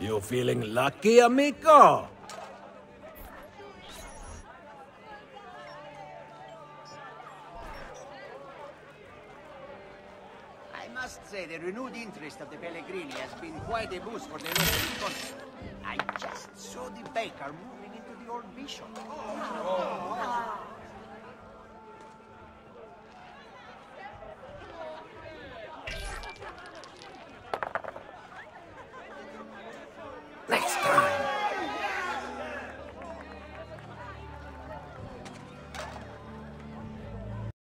You feeling lucky, amico? I must say the renewed interest of the Pellegrini has been quite a boost for the local economy. I just saw the baker moving into the old bishop.